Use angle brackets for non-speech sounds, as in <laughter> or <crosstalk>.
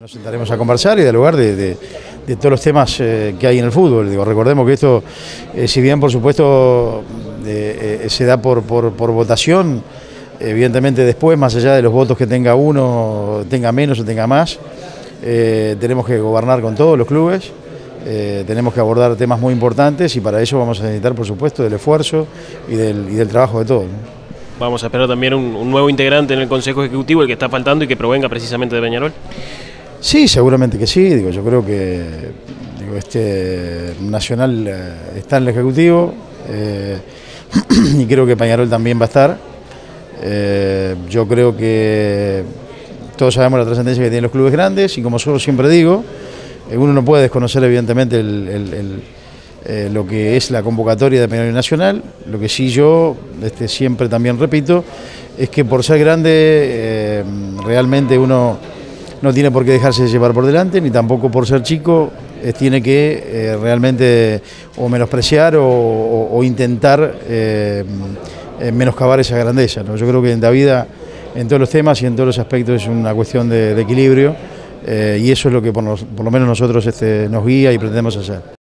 Nos sentaremos a conversar y dialogar de, todos los temas eh, que hay en el fútbol. Digo, recordemos que esto, eh, si bien por supuesto eh, se da por, votación, evidentemente después, más allá de los votos que tenga uno, tenga menos o tenga más, tenemos que gobernar con todos los clubes, tenemos que abordar temas muy importantes y para eso vamos a necesitar por supuesto del esfuerzo y del, trabajo de todos. Vamos a esperar también un, un nuevo integrante en el Consejo Ejecutivo, el que está faltando y que provenga precisamente de Peñarol. Sí, seguramente que sí. Digo, yo creo que este Nacional eh, está en el Ejecutivo eh, <clears throat> y creo que Pañarol también va a estar. Eh, yo creo que todos sabemos la trascendencia que tienen los clubes grandes y como yo siempre digo, eh, uno no puede desconocer evidentemente el, lo que es la convocatoria de Peñarol Nacional. Lo que sí yo este, siempre también repito es que por ser grande realmente uno no tiene por qué dejarse llevar por delante, ni tampoco por ser chico eh, tiene que eh, realmente o menospreciar o, intentar eh, menoscabar esa grandeza. ¿no? Yo creo que en la vida, en todos los temas y en todos los aspectos, es una cuestión de, equilibrio y eso es lo que por, lo menos nosotros este, nos guía y pretendemos hacer.